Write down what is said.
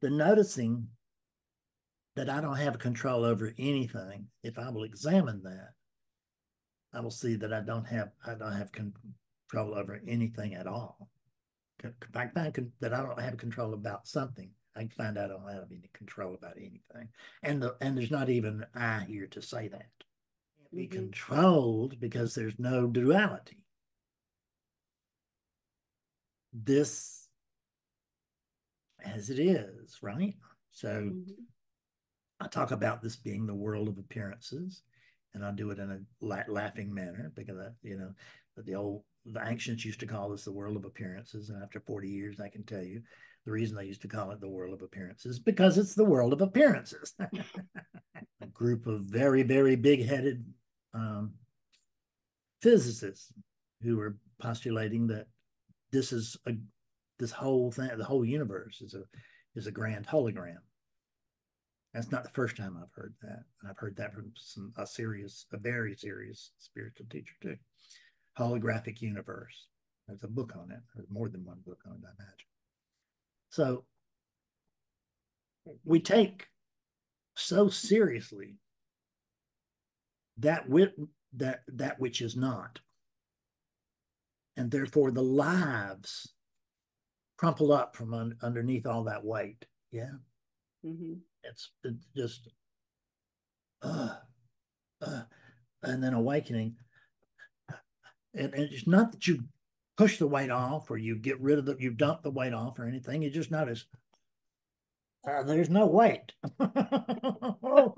the noticing that I don't have control over anything, if I will examine that, I will see that I don't have, I don't have control over anything at all. If I find that I don't have control about something, I can find out I don't have any control about anything. And the, and there's not even an I here to say that. Can't be Mhm. controlled because there's no duality. This as it is, right? So Mhm. I talk about this being the world of appearances, and I do it in a la- laughing manner because I, you know, the old the ancients used to call this the world of appearances, and after forty years, I can tell you the reason they used to call it the world of appearances because it's the world of appearances. a group of very very big headed um, physicists who were postulating that this is a this whole thing, the whole universe is a is a grand hologram. That's not the first time I've heard that. And I've heard that from some a serious, a very serious spiritual teacher too. Holographic universe. There's a book on it. There's more than one book on it, I imagine. So we take so seriously that wit that that which is not. And therefore the lives crumple up from un- underneath all that weight. Yeah. Mhm. it's, it's just uh, uh, and then awakening. And, and it's not that you push the weight off or you get rid of the you dump the weight off or anything. You just notice uh, there's no weight. Oh,